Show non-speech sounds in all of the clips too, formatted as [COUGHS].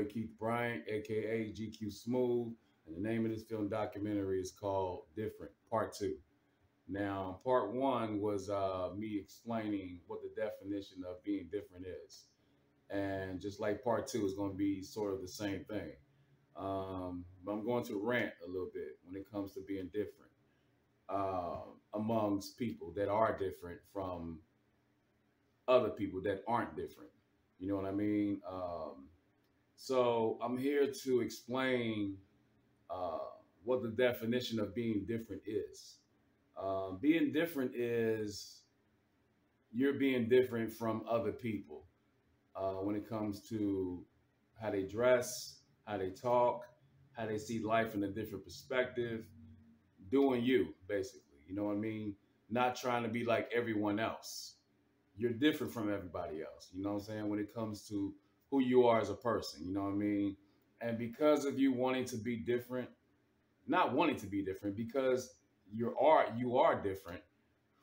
boy Keith Bryant, aka GQ Smooth, and the name of this film documentary is called Different Part Two. Now, part one was uh, me explaining what the definition of being different is, and just like part two is going to be sort of the same thing. Um, but I'm going to rant a little bit when it comes to being different uh, amongst people that are different from other people that aren't different. You know what I mean? Um, so I'm here to explain uh, what the definition of being different is. Um, being different is you're being different from other people uh, when it comes to how they dress, how they talk, how they see life in a different perspective, doing you, basically. You know what I mean? Not trying to be like everyone else you're different from everybody else. You know what I'm saying? When it comes to who you are as a person, you know what I mean? And because of you wanting to be different, not wanting to be different, because you are you are different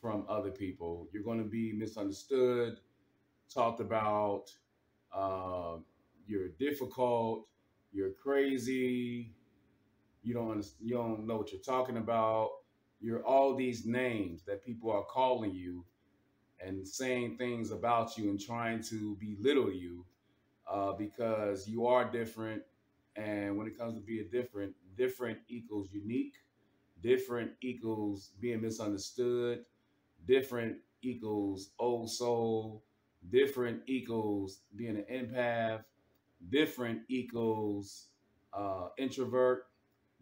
from other people, you're going to be misunderstood, talked about. Uh, you're difficult. You're crazy. You don't you don't know what you're talking about. You're all these names that people are calling you and saying things about you and trying to belittle you uh, because you are different. And when it comes to being different, different equals unique, different equals being misunderstood, different equals old soul, different equals being an empath, different equals uh, introvert,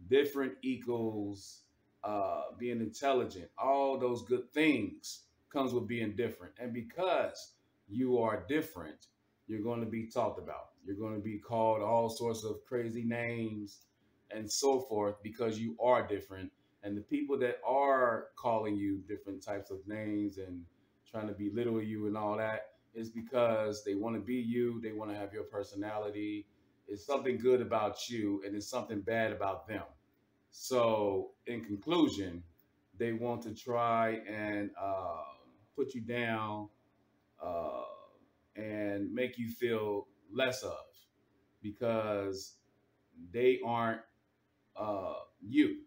different equals uh, being intelligent, all those good things comes with being different. And because you are different, you're going to be talked about. You're going to be called all sorts of crazy names and so forth because you are different. And the people that are calling you different types of names and trying to belittle you and all that is because they want to be you, they want to have your personality. It's something good about you and it's something bad about them. So, in conclusion, they want to try and uh, put you down uh, make you feel less of because they aren't uh, you,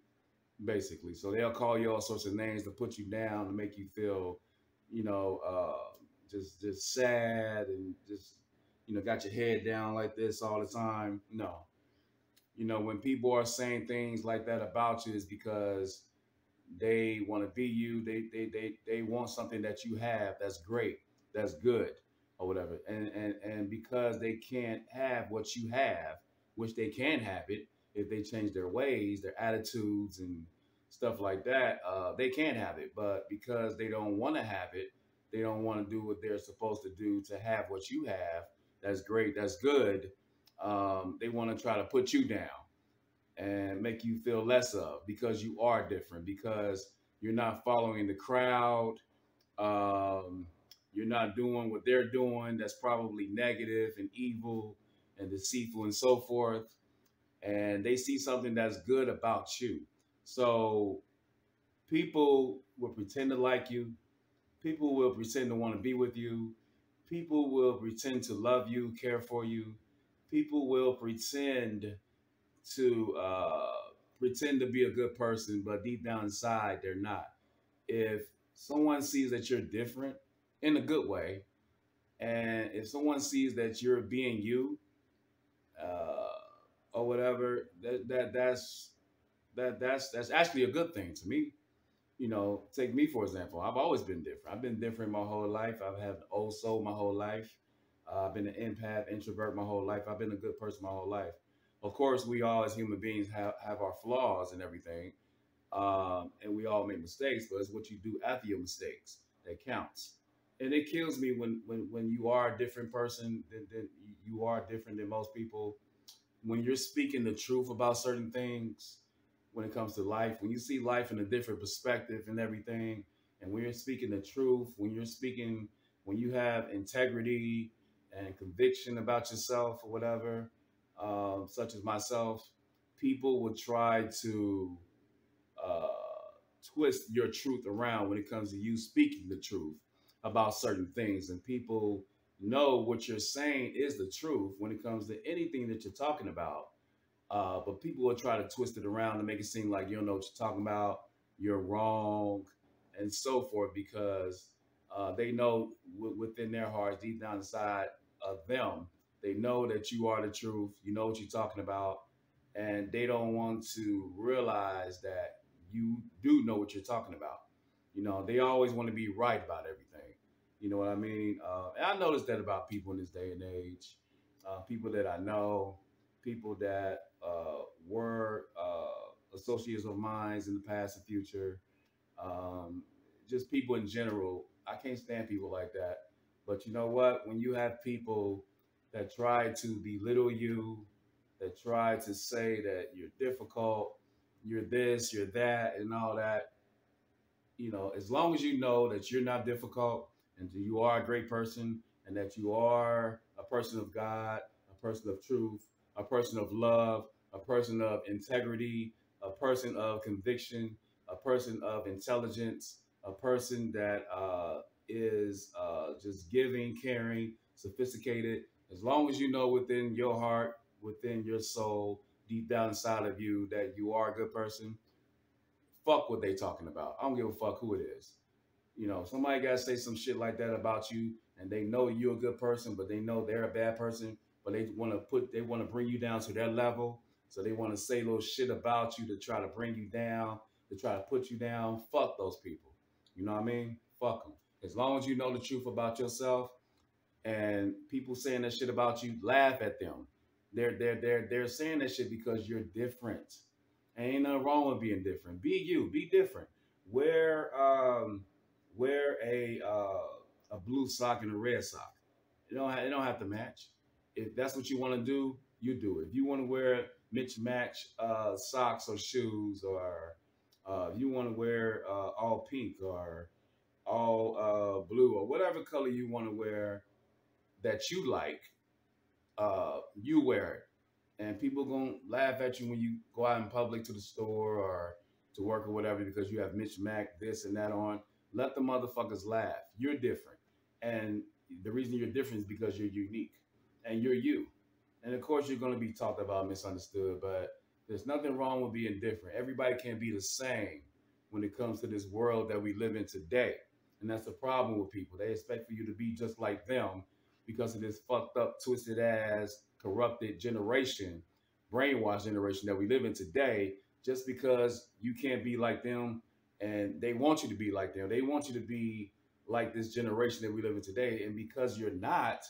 basically. So they'll call you all sorts of names to put you down to make you feel, you know, uh, just just sad and just you know got your head down like this all the time. No, you know when people are saying things like that about you is because they want to be you. They they they they want something that you have that's great, that's good, or whatever. And and and because they can't have what you have, which they can have it if they change their ways, their attitudes, and stuff like that, uh, they can have it. But because they don't want to have it, they don't want to do what they're supposed to do to have what you have. That's great. That's good. Um, they want to try to put you down and make you feel less of because you are different, because you're not following the crowd. Um, you're not doing what they're doing that's probably negative and evil and deceitful and so forth. And they see something that's good about you. So people will pretend to like you. People will pretend to want to be with you. People will pretend to love you, care for you. People will pretend to uh, pretend to be a good person, but deep down inside, they're not. If someone sees that you're different in a good way, and if someone sees that you're being you, uh, or whatever, that that that's that that's that's actually a good thing to me. You know, take me for example. I've always been different. I've been different my whole life. I've had an old soul my whole life. Uh, I've been an empath, introvert my whole life. I've been a good person my whole life of course, we all as human beings have, have our flaws and everything. Um, and we all make mistakes, but it's what you do after your mistakes that counts. And it kills me when when when you are a different person than, than you are different than most people. When you're speaking the truth about certain things, when it comes to life, when you see life in a different perspective and everything, and when you're speaking the truth, when you're speaking, when you have integrity and conviction about yourself or whatever, um, such as myself, people would try to uh, twist your truth around when it comes to you speaking the truth about certain things. And people know what you're saying is the truth when it comes to anything that you're talking about. Uh, but people will try to twist it around to make it seem like you don't know what you're talking about, you're wrong, and so forth, because uh, they know w- within their hearts, deep down inside of them, they know that you are the truth, you know what you're talking about, and they don't want to realize that you do know what you're talking about. You know, they always want to be right about everything. You know what I mean? Uh, and I noticed that about people in this day and age. Uh, people that I know, people that uh, were uh, associates of mine in the past and future, um, just people in general. I can't stand people like that. But you know what? When you have people that try to belittle you, that try to say that you're difficult, you're this, you're that, and all that, you know, as long as you know that you're not difficult and you are a great person and that you are a person of God, a person of truth, a person of love, a person of integrity, a person of conviction, a person of intelligence, a person that uh, is uh, just giving, caring, sophisticated. As long as you know within your heart, within your soul, deep down inside of you that you are a good person, fuck what they talking about. I don't give a fuck who it is. You know, somebody got to say some shit like that about you, and they know you're a good person, but they know they're a bad person, but they want to put, they want to bring you down to their level. So they want to say little shit about you to try to bring you down, to try to put you down. Fuck those people. You know what I mean? Fuck them. As long as you know the truth about yourself, and people saying that shit about you, laugh at them. They're they're they're they're saying that shit because you're different. Ain't nothing wrong with being different. Be you. Be different. Wear um wear a uh, a blue sock and a red sock. You don't have, it don't have to match. If that's what you want to do, you do it. If you want to wear mix match uh, socks or shoes, or uh, you want to wear uh, all pink or all uh, blue or whatever color you want to wear that you like, uh, you wear it. And people gonna laugh at you when you go out in public to the store or to work or whatever because you have Mitch Mac this and that on. Let the motherfuckers laugh. You're different. And the reason you're different is because you're unique and you're you. And of course, you're going to be talked about, misunderstood, but there's nothing wrong with being different. Everybody can't be the same when it comes to this world that we live in today. And that's the problem with people. They expect for you to be just like them because of this fucked up, twisted ass, corrupted generation, brainwashed generation that we live in today. Just because you can't be like them and they want you to be like them. They want you to be like this generation that we live in today. And because you're not,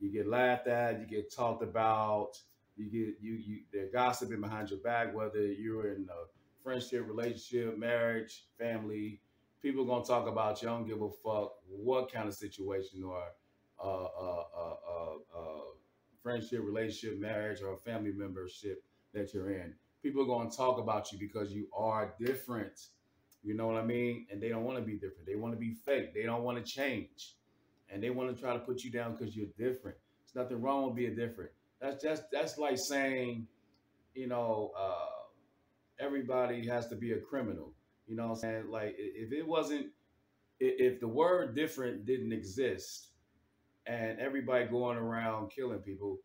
you get laughed at, you get talked about, you get you you they're gossiping behind your back, whether you're in a friendship, relationship, marriage, family. People gonna talk about you. I don't give a fuck what kind of situation or uh, uh, uh, uh, uh friendship, relationship, marriage, or family membership that you're in. People are gonna talk about you because you are different. You know what I mean? And they don't want to be different. They want to be fake. They don't want to change. And they want to try to put you down because you're different. There's nothing wrong with being different. That's just that's like saying, you know, uh, everybody has to be a criminal. You know what I'm saying? Like if it wasn't if the word different didn't exist and everybody going around killing people,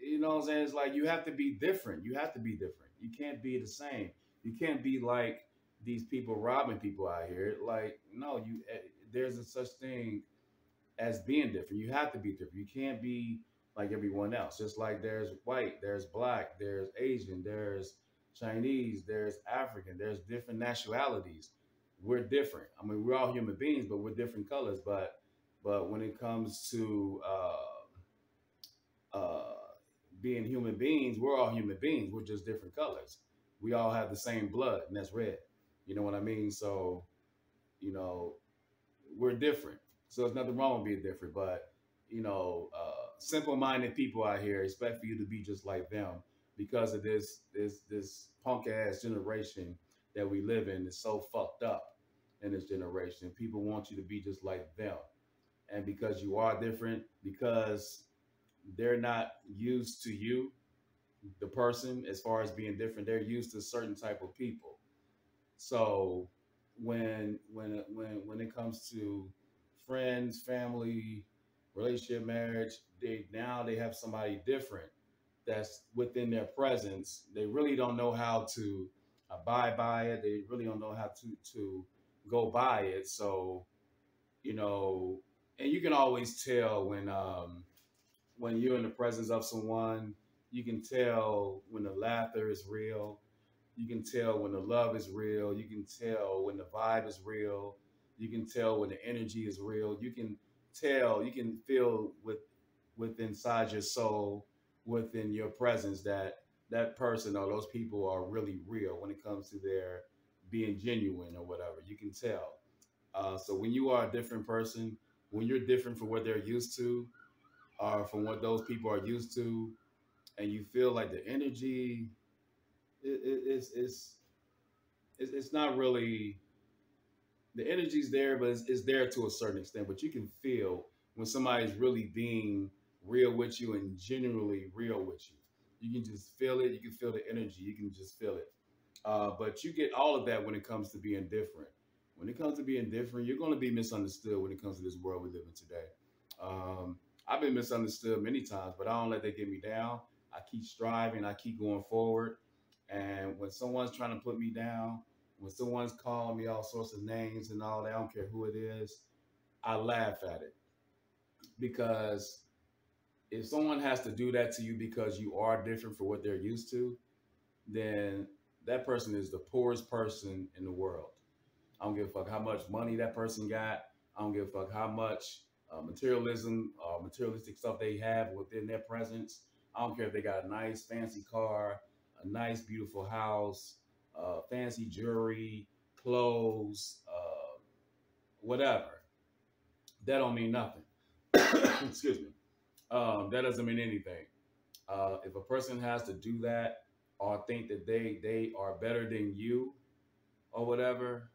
you know what I'm saying? It's like you have to be different. You have to be different. You can't be the same. You can't be like these people robbing people out here. Like, no, you eh, there's a such thing as being different. You have to be different. You can't be like everyone else. Just like there's white, there's black, there's Asian, there's Chinese, there's African, there's different nationalities. We're different. I mean, we're all human beings, but we're different colors. But but when it comes to uh, uh, being human beings, we're all human beings. We're just different colors. We all have the same blood, and that's red. You know what I mean? So, you know, we're different. So there's nothing wrong with being different. But, you know, uh, simple minded people out here expect for you to be just like them because of this this this punk ass generation that we live in is so fucked up in this generation. People want you to be just like them. And because you are different, because they're not used to you, the person, as far as being different, they're used to certain type of people. So when when when when it comes to friends, family, relationship, marriage, they now they have somebody different that's within their presence. They really don't know how to abide by it. They really don't know how to to go by it. So, you know, and you can always tell when um when you're in the presence of someone, you can tell when the laughter is real. You can tell when the love is real. You can tell when the vibe is real. You can tell when the energy is real. You can tell, you can feel with with inside your soul, within your presence that that person or those people are really real when it comes to their being genuine or whatever. You can tell. Uh, so when you are a different person, when you're different from what they're used to, or from what those people are used to, and you feel like the energy it, it, it's, it's it's it's not really the energy's there, but it's, it's there to a certain extent. But you can feel when somebody's really being real with you and genuinely real with you. You can just feel it. You can feel the energy. You can just feel it. Uh, but you get all of that when it comes to being different. When it comes to being different, you're going to be misunderstood when it comes to this world we live in today. Um, I've been misunderstood many times, but I don't let that get me down. I keep striving. I keep going forward. And when someone's trying to put me down, when someone's calling me all sorts of names and all that, I don't care who it is, I laugh at it. Because if someone has to do that to you because you are different for what they're used to, then that person is the poorest person in the world. I don't give a fuck how much money that person got. I don't give a fuck how much uh, materialism or uh, materialistic stuff they have within their presence. I don't care if they got a nice fancy car, a nice beautiful house, uh, fancy jewelry, clothes, uh, whatever. That don't mean nothing. [COUGHS] Excuse me. Um, that doesn't mean anything. Uh, if a person has to do that or think that they they are better than you or whatever,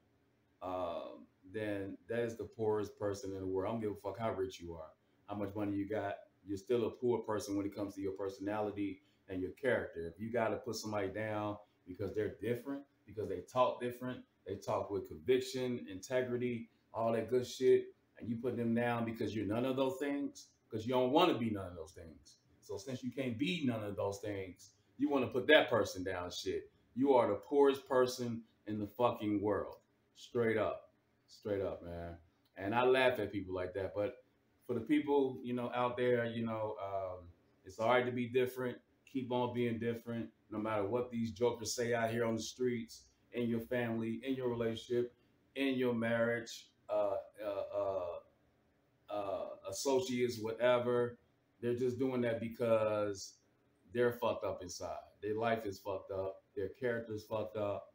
um, then that is the poorest person in the world. I don't give a fuck how rich you are, how much money you got. You're still a poor person when it comes to your personality and your character. If you got to put somebody down because they're different, because they talk different, they talk with conviction, integrity, all that good shit, and you put them down because you're none of those things, because you don't want to be none of those things. So since you can't be none of those things, you want to put that person down shit. You are the poorest person in the fucking world. Straight up. Straight up, man. And I laugh at people like that. But for the people, you know, out there, you know, um, it's all right to be different. Keep on being different, no matter what these jokers say out here on the streets, in your family, in your relationship, in your marriage, uh, uh, uh, uh associates, whatever. They're just doing that because they're fucked up inside. Their life is fucked up. Their character's fucked up.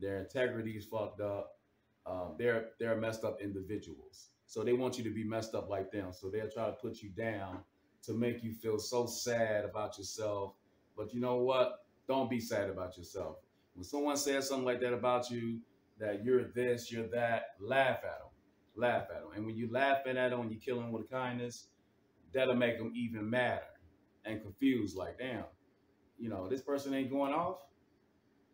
Their integrity is fucked up. Um, they're they're messed up individuals. So they want you to be messed up like them. So they'll try to put you down to make you feel so sad about yourself. But you know what? Don't be sad about yourself. When someone says something like that about you, that you're this, you're that, laugh at them. Laugh at them. And when you laughing at them, and you kill them with kindness, that'll make them even madder and confused. Like, damn, you know, this person ain't going off.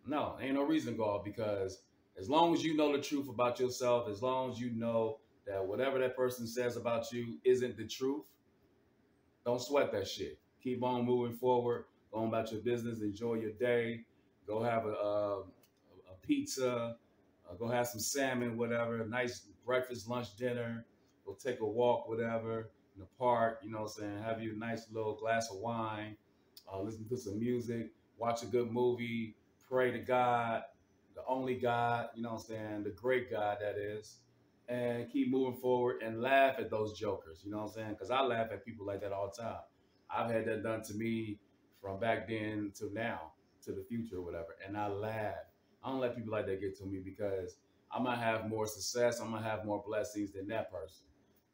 No, ain't no reason to go off because as long as you know the truth about yourself, as long as you know that whatever that person says about you isn't the truth, don't sweat that shit. Keep on moving forward, go about your business, enjoy your day, go have a, a, a pizza, uh, go have some salmon, whatever, a nice breakfast, lunch, dinner, go take a walk, whatever, in the park, you know what I'm saying? Have you a nice little glass of wine, uh, listen to some music, watch a good movie, pray to God, the only God, you know what I'm saying, the great God that is, and keep moving forward and laugh at those jokers, you know what I'm saying? Because I laugh at people like that all the time. I've had that done to me from back then to now, to the future or whatever, and I laugh. I don't let people like that get to me because I'm gonna have more success, I'm gonna have more blessings than that person.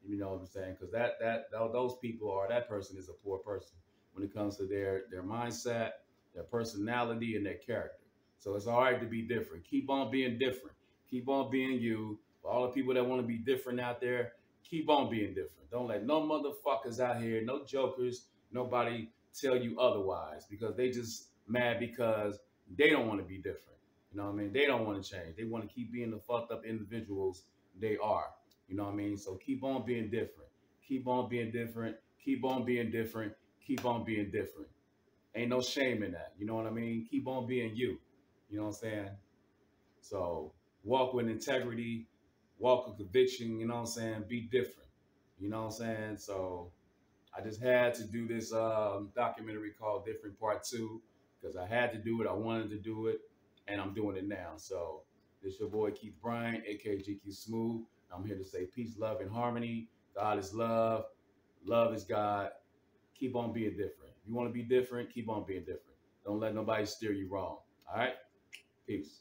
You know what I'm saying? Because that that those people or that person is a poor person when it comes to their their mindset, their personality, and their character. So it's all right to be different. Keep on being different. Keep on being you. All the people that want to be different out there, keep on being different. Don't let no motherfuckers out here, no jokers, nobody tell you otherwise because they just mad because they don't want to be different. You know what I mean? They don't want to change. They want to keep being the fucked up individuals they are. You know what I mean? So keep on being different. Keep on being different. Keep on being different. Keep on being different. Ain't no shame in that. You know what I mean? Keep on being you. You know what I'm saying? So walk with integrity, walk with conviction, you know what I'm saying? Be different. You know what I'm saying? So I just had to do this um, documentary called Different Part Two because I had to do it. I wanted to do it, and I'm doing it now. So this your boy Keith Bryant, aka GQ Smooth. I'm here to say peace, love, and harmony. God is love. Love is God. Keep on being different. If you want to be different, keep on being different. Don't let nobody steer you wrong. All right? Peace.